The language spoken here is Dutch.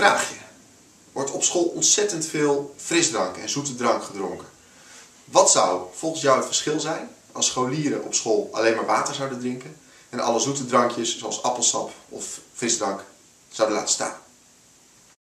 Vraagje. Wordt op school ontzettend veel frisdrank en zoete drank gedronken? Wat zou volgens jou het verschil zijn als scholieren op school alleen maar water zouden drinken en alle zoete drankjes zoals appelsap of frisdrank zouden laten staan?